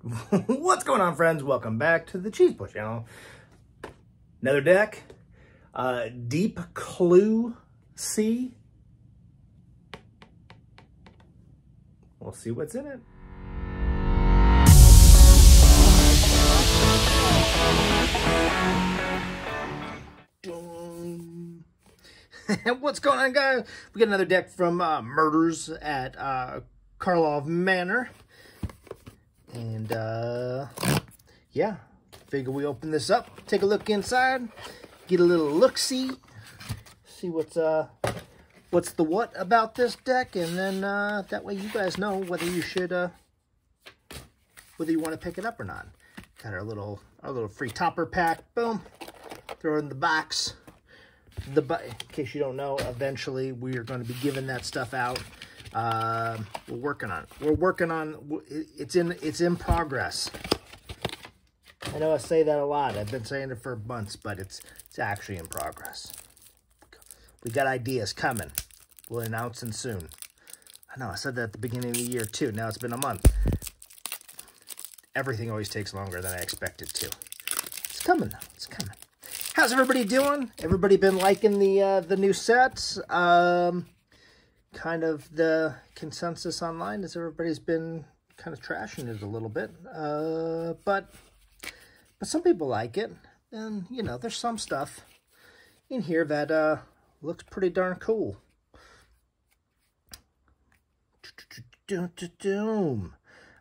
What's going on, friends? Welcome back to the Cheese Push channel. Another deck. Uh, Deep Clue Sea. We'll see what's in it. What's going on, guys? We got another deck from uh, Murders at uh, Karlov Manor. And, uh, yeah, figure we open this up, take a look inside, get a little look-see, see what's, uh, what's the what about this deck, and then, uh, that way you guys know whether you should, uh, whether you want to pick it up or not. Got our little, our little free topper pack, boom, throw in the box. The, but in case you don't know, eventually we are going to be giving that stuff out uh, we're working on it. We're working on, it's in, it's in progress. I know I say that a lot. I've been saying it for months, but it's, it's actually in progress. We got ideas coming. We'll announce them soon. I know, I said that at the beginning of the year too. Now it's been a month. Everything always takes longer than I expected to. It's coming though. It's coming. How's everybody doing? Everybody been liking the uh, the new sets? Um, kind of the consensus online is everybody's been kind of trashing it a little bit. Uh, but but some people like it. And, you know, there's some stuff in here that uh, looks pretty darn cool. Doom.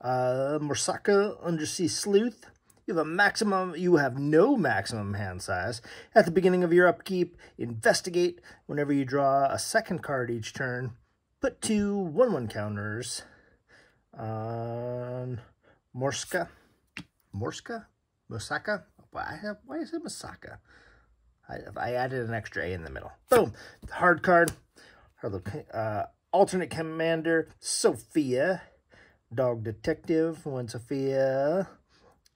Uh, Morsaka Undersea Sleuth. You have a maximum, you have no maximum hand size. At the beginning of your upkeep, investigate. Whenever you draw a second card each turn, put two 1-1 counters on Morska. Morska? Mosaka? Why, have, why is it Mosaka? I, I added an extra A in the middle. Boom. Hard card. Uh, alternate commander, Sophia. Dog detective. When Sophia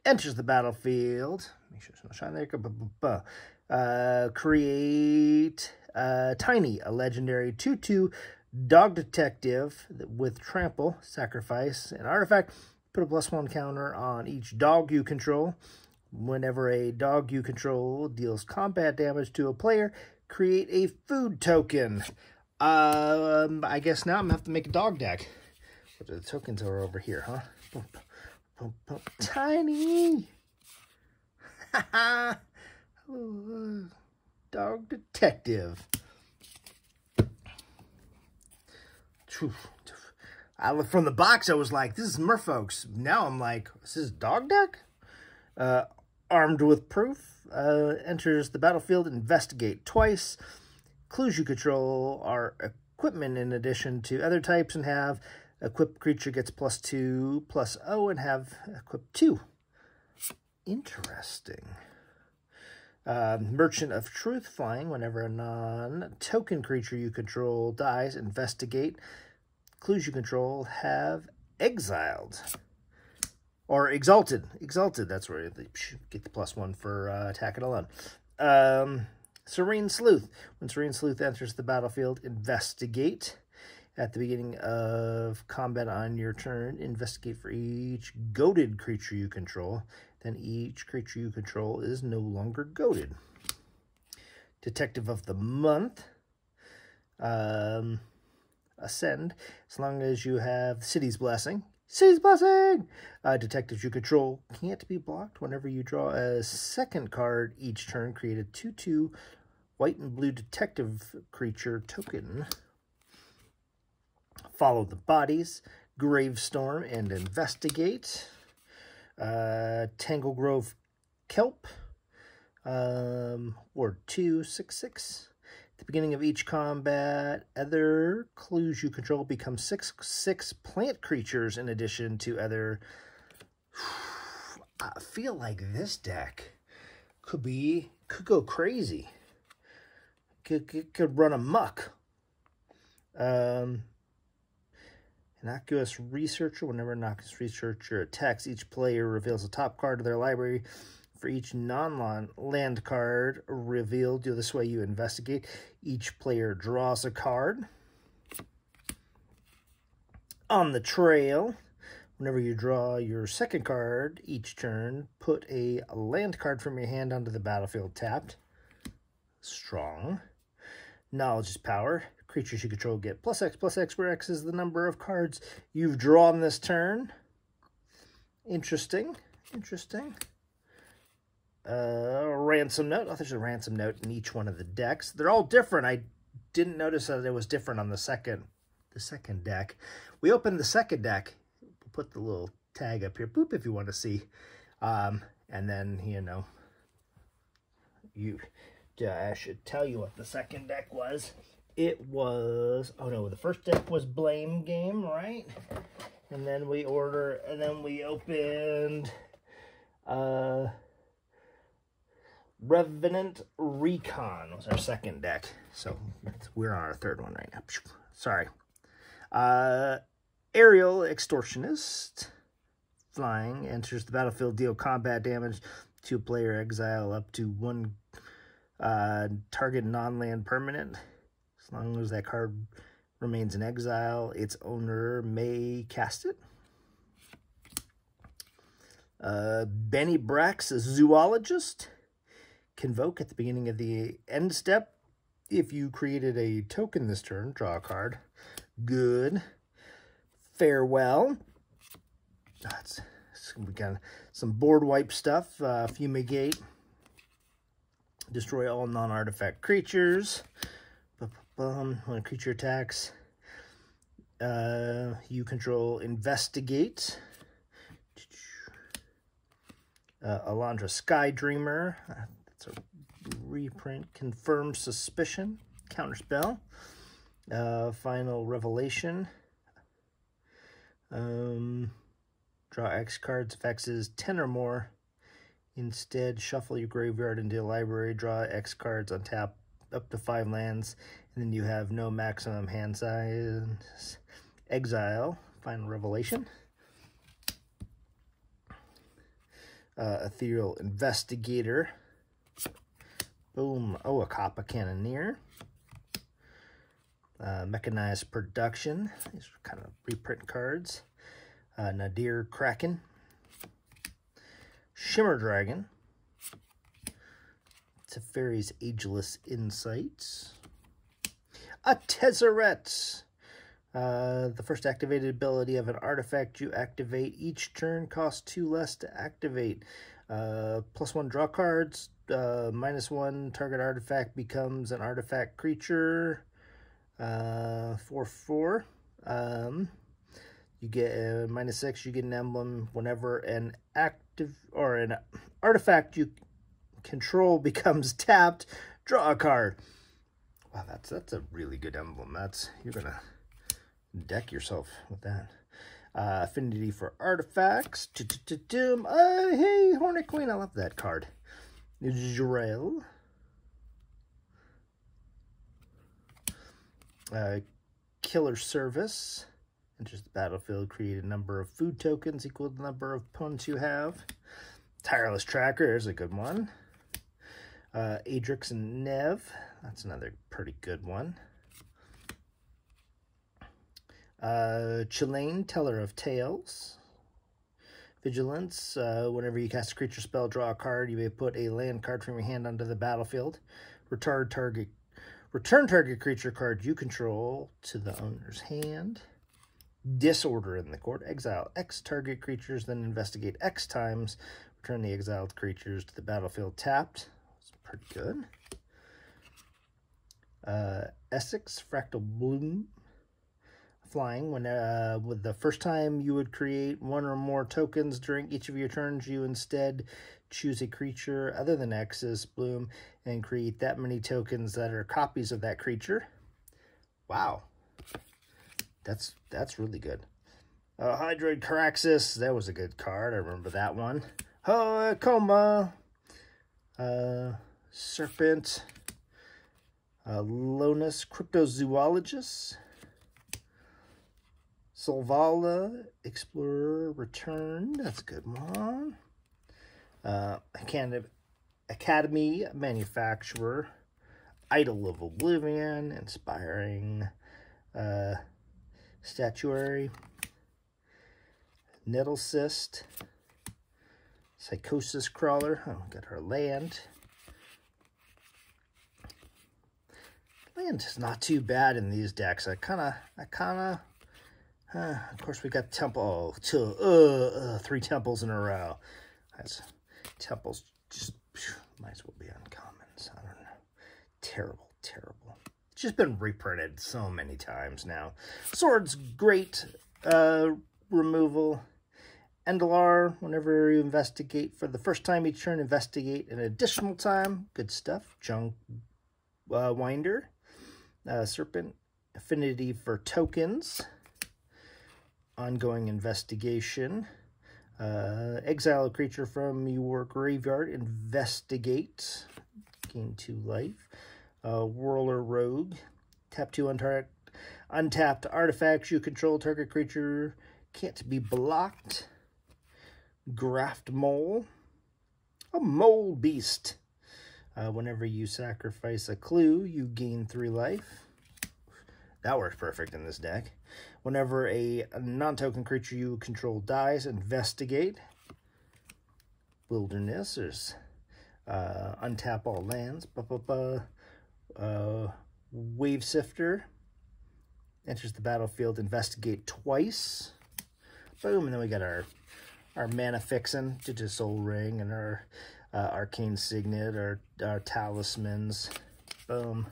enters the battlefield, make sure it's not shine there. Uh, create uh, Tiny, a legendary 2-2 dog detective with trample, sacrifice an artifact. Put a plus one counter on each dog you control. Whenever a dog you control deals combat damage to a player, create a food token. Um, I guess now I'm going to have to make a dog deck. The tokens are over here, huh? Boom, boom, Tiny! dog detective. I looked from the box, I was like, this is Merfolks. Now I'm like, this is Dog Duck? Uh, armed with proof, uh, enters the battlefield, investigate twice. Clues you control are equipment in addition to other types and have equipped creature gets plus two, plus O, and have equipped two. Interesting. Uh, Merchant of Truth flying whenever a non-token creature you control dies. Investigate. Clues you control have exiled. Or exalted. Exalted, that's where they get the plus one for uh, attacking alone. Um, Serene Sleuth. When Serene Sleuth enters the battlefield, investigate. At the beginning of combat on your turn, investigate for each goaded creature you control. Then each creature you control is no longer goaded. Detective of the Month. Um, ascend as long as you have City's Blessing. City's Blessing! Uh, detectives you control can't be blocked whenever you draw a second card each turn. Create a 2-2 white and blue detective creature token. Follow the bodies, Gravestorm, and investigate. Uh, Tangletrove Kelp, um, or 266 At the beginning of each combat, other clues you control become six six plant creatures in addition to other. I feel like this deck could be could go crazy. Could could, could run amok. Um, Innocuous Researcher. Whenever Innocuous Researcher attacks, each player reveals a top card of their library for each non-land card revealed, do this way you investigate. Each player draws a card. On the trail, Whenever you draw your second card each turn, put a land card from your hand onto the battlefield tapped. Strong. Knowledge is power. Creatures you control get plus X plus X, where X is the number of cards you've drawn this turn. Interesting. Interesting. Uh, ransom note. Oh, there's a ransom note in each one of the decks. They're all different. I didn't notice that it was different on the second the second deck. We opened the second deck. We'll put the little tag up here. Boop if you want to see. Um, and then, you know, you I should tell you what the second deck was. It was, oh no, the first deck was Blame Game, right? And then we order, and then we opened uh, Revenant Recon was our second deck. So we're on our third one right now. Sorry. Uh, Aerial Extortionist. Flying. Enters the battlefield, deal combat damage to a player exile up to one uh, target non-land permanent. As long as that card remains in exile, its owner may cast it. Uh, Bennie Bracks, a zoologist. Convoke at the beginning of the end step. If you created a token this turn, draw a card. Good. Farewell. That's we got some board wipe stuff. Uh, fumigate. Destroy all non-artifact creatures. When a creature attacks, uh, you control investigate. Uh, Alandra Sky Dreamer. That's a reprint. Confirm suspicion. Counterspell. Uh, final revelation. Um, draw X cards if X is 10 or more. Instead, shuffle your graveyard into your library, draw X cards on tap up to five lands, and then you have no maximum hand size. Exile, Final Revelation. Uh, Ethereal Investigator. Boom. Oh, a Kappa Cannoneer. Uh, Mechanized Production. These are kind of reprint cards. Uh, Nadir Kraken. Shimmer Dragon. Teferi's Ageless Insights. A Tezzeret. Uh, the first activated ability of an artifact you activate each turn costs two less to activate. Uh, plus one draw cards. Uh, minus one target artifact becomes an artifact creature. Uh, four four. Um, you get uh, minus six. You get an emblem whenever an active or an artifact you control becomes tapped, draw a card. Wow, that's that's a really good emblem. That's you're gonna deck yourself with that. Uh, affinity for artifacts. Uh, hey, Hornet Queen. I love that card. Jolrael. Uh, killer service. Enters the battlefield. Create a number of food tokens equal to the number of opponents you have. Tireless Tracker is a good one. Uh, Adrix and Nev. That's another pretty good one. Uh, Chulane, Teller of Tales. Vigilance. Uh, whenever you cast a creature spell, draw a card. You may put a land card from your hand onto the battlefield. Retard target. Return target creature card you control to the owner's hand. Disorder in the court. Exile X target creatures, then investigate X times. Return the exiled creatures to the battlefield tapped pretty good. Uh, Esix Fractal Bloom. Flying, when uh, with the first time you would create one or more tokens during each of your turns, you instead choose a creature other than Esix's Bloom and create that many tokens that are copies of that creature. Wow. That's that's really good. Uh, Hydroid Krasis, that was a good card. I remember that one. Oh, Koma. Uh, Serpent, uh, Lonis Cryptozoologist, Selvala, Explorer Returned, that's a good one. Uh, Academy Manufacturer, Idol of Oblivion, Inspiring uh, Statuary, Nettlecyst, Psychosis Crawler. Oh, got our land. Land is not too bad in these decks. I kind of, I kind of, uh, of course we got Temple, oh, two, uh, uh, three Temples in a row. That's, Temples just, might as well be uncommons. I don't know. Terrible, terrible. It's just been reprinted so many times now. Sword's great uh, removal. Endelar, whenever you investigate for the first time each turn, investigate an additional time. Good stuff. Junk uh, Winder. Uh, Serpent. Affinity for tokens. Ongoing investigation. Uh, exile a creature from your graveyard. Investigate. Gain two life. Uh, Whirler Rogue. Tap two untapped, untapped artifacts you control. Target creature can't be blocked. Graf Mole. A Mole Beast. Uh, whenever you sacrifice a clue, you gain three life. That works perfect in this deck. Whenever a non-token creature you control dies, investigate. Wilderness. There's uh, untap all lands. Ba -ba -ba. Uh, Wavesifter. Enters the battlefield, investigate twice. Boom, and then we got our our mana fixin, Digital Sol Ring, and our uh, Arcane Signet, our, our talismans. Boom.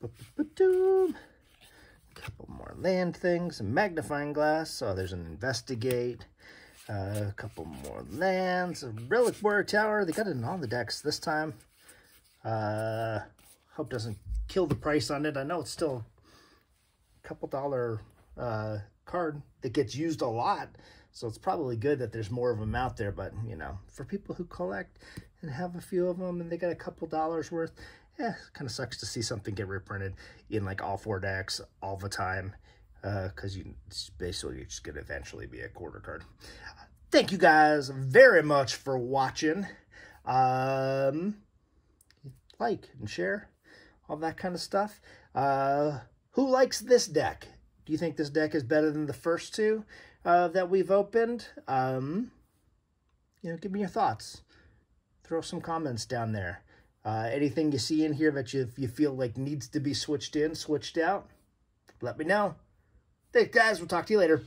Ba-ba-ba-doom couple more land things, a magnifying glass. Oh, there's an investigate. Uh, a couple more lands, a Reliquary Tower. They got it in all the decks this time. Uh, hope doesn't kill the price on it. I know it's still a couple dollar uh, card that gets used a lot. So it's probably good that there's more of them out there. But, you know, for people who collect and have a few of them and they got a couple dollars worth, yeah, kind of sucks to see something get reprinted in like all four decks all the time because uh, you basically just going to eventually be a quarter card. Thank you guys very much for watching. Um, like and share, all that kind of stuff. Uh, who likes this deck? Do you think this deck is better than the first two uh, that we've opened? Um, you know, give me your thoughts. Throw some comments down there. Uh, anything you see in here that you, you feel like needs to be switched in, switched out, let me know. Thanks, guys. We'll talk to you later.